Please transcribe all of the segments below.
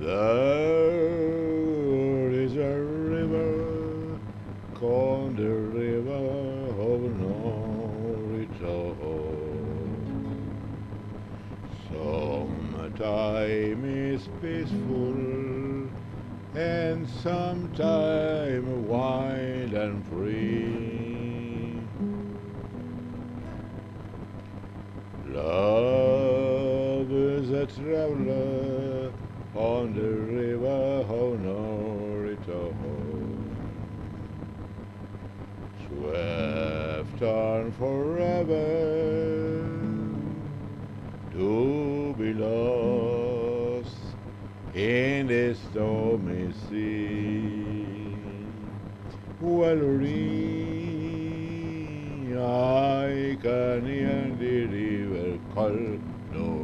There is a river called the river of no return. Sometime is peaceful and sometime wild and free. Love is a traveler on the river return. Swift on forever to be lost in the stormy sea. Valerie, I can hear the river call, no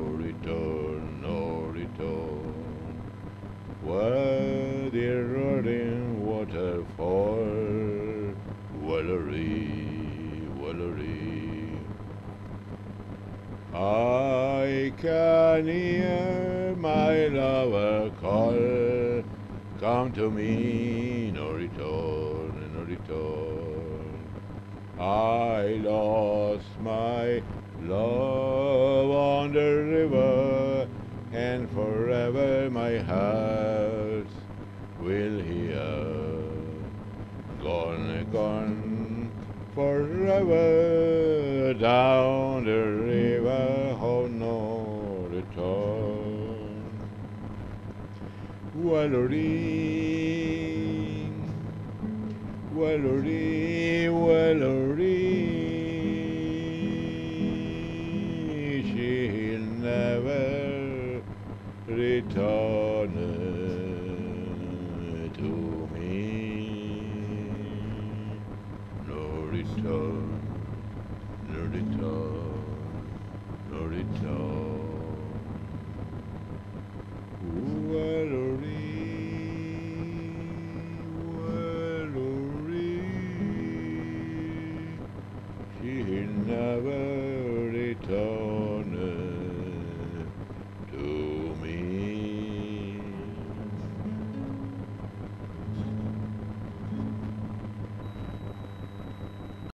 waterfall, Valerie, Valerie. I can hear my lover call, come to me, no return, no return. I lost my love on the river, and forever my heart forever down the river, oh no return. Valerie, Valerie, Valerie, she'll never return to me. No return, no return, no return. Valerie, Valerie, she'll never